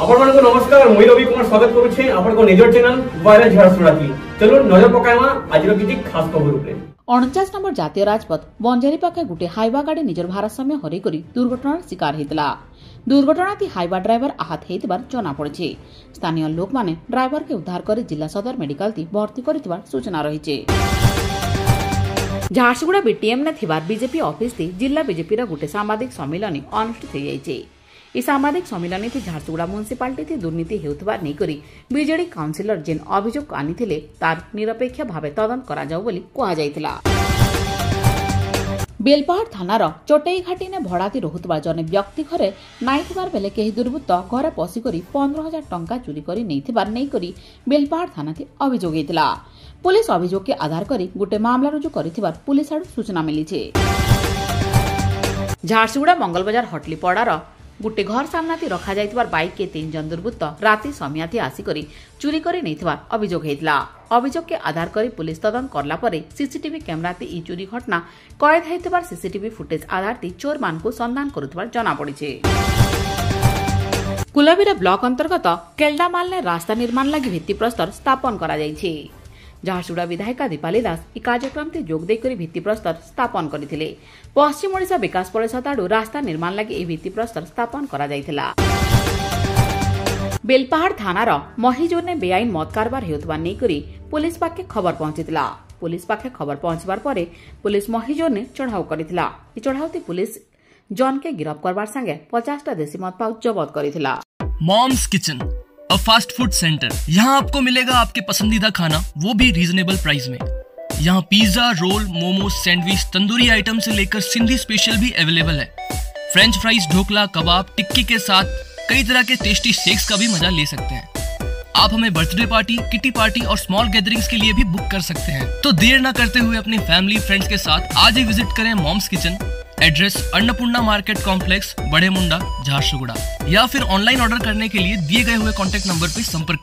ଆପଣମାନଙ୍କୁ ନମସ୍କାର ମୁଇଁ ରବି କୁମାର ସ୍ୱାଗତ କରୁଛି ଆପଣଙ୍କ ନିଜ ଚ୍ୟାନେଲ ଭାଇରାଲ ଝାରସୁଡ଼ାକି ଚାଲୁ ନଜର ପକାଇବା ଆଜିର କିଛି ଖାସ ଖବର ଉପରେ অণচাশ নম্বর জাতীয় রাজপথ বঞ্জারি পাখে গোটে হাইওয়া গাড়ি নিজের ভারসাম্য হরাই করে দুর্ঘটনার শিকার হয়েছিল দুর্ঘটনাতে হাইওয়া ড্রাইভার আহত হয়েছে জনাপড়ছে স্থানীয় লোক মানে ড্রাইভারকে উদ্ধার করে জেলা সদর মেডিকালটি ভর্তি করে সূচনা রয়েছে ঝারসুগুড়া বিটিএম নে বিজেপি অফিসটি জেলা বিজেপির গোটে সাংবাদিক সম্মিলনী অনুষ্ঠিত হয়ে এই એ સામાજિક ସମ୍ମିଳନୀରେ ଝାରସୁଗୁଡ଼ା ମ୍ୟୁନିସିପାଲିଟି ଦୁର୍ନୀତି ହେଉଥିବା ନେଇକରି ବିଜେଡି କାଉନ୍ସିଲର ଯେନ୍ ଅଭିଯୋଗ ଆଣିଥିଲେ ତାର ନିରପେକ୍ଷ ଭାବେ ତଦନ୍ତ କରାଯାଉ ବୋଲି କୁହାଯାଇଥିଲା বেলপাহাড় থানার চোটেইঘাটি নে ভড়াতি রহুতবা জনে ব্যক্তি ঘরে নাইথিবার বেলে কেহি দুর্বৃত্ত ঘরে পশিকরি পনেরো হাজার টঙ্কা চুরি করে নেইথিবার নেইকরি বেলপাহাড় থানাকে অভিযোগ হয়েছিলা পুলিশ অভিযোগকে আধার করে গোটে মামলা রুজু করিথিবার পুলিশ আড়ু সূচনা মিলিছে ঝারসুগুড়া মঙ্গলবাজার হটলিপড়ার গোটে ঘর সামনাতে রখা রখাযাইথিবার বাইককে তিনজন দুর্বৃত্ত রাতে সমিয়াতি আসিকরি চুরি করে নেইথিবার অভিযোগ হয়েছিল অভিযোগকে আধার করে পুলিশ তদন্ত করলা পরে সিসিটিভি ক্যামেরাতে এই চুরি ঘটনা কয়েদ হয়েথিবার সিসিটিভি ফুটেজ আধারতে চোর মানুষ সন্ধান করুবার জনাপড়ছে কুলবীর ব্লক অন্তর্গত কেল্ডামালে রাস্তা নির্মাণ লাগি ভিত্তিপ্রস্তর স্থাপন করা যাইছে झारसुडा विधायिका दीपाली दास कार्यक्रम से जोग देकर भित्तिप्रस्तर स्थापन करते पश्चिम ओडा विकास परिषद आड़ रास्ता निर्माण लगे भित्तिप्रस्तर स्थापन कर बेलपहाड़ थाना महिजोर ने बेआईन मद कारबार होकर पुलिस पाखे खबर पहुंचा पुलिस पाखे खबर पहुंचवार पुलिस महिजोर ने चढ़ाऊ कर पुलिस जन के गिरफ्त करवार संगे पचासटा देशी मद पाउच जबत कर अ फास्ट फूड सेंटर यहाँ आपको मिलेगा आपके पसंदीदा खाना वो भी रीजनेबल प्राइस में यहाँ pizza roll momo sandwich tandoori item से लेकर सिंधी स्पेशल भी अवेलेबल है फ्रेंच फ्राइज ढोकला कबाब टिक्की के साथ कई तरह के टेस्टी शेक्स का भी मजा ले सकते हैं आप हमें बर्थडे पार्टी किटी पार्टी और स्मॉल गैदरिंग्स के लिए भी बुक कर सकते हैं तो देर ना करते हुए अपनी फैमिली फ्रेंड्स के साथ आज ही विजिट करें mom's kitchen address Annapurna market complex Bade Munda Jharsuguda या फिर ऑनलाइन ऑर्डर करने के लिए दिए गए हुए कॉन्टेक्ट नंबर पर संपर्क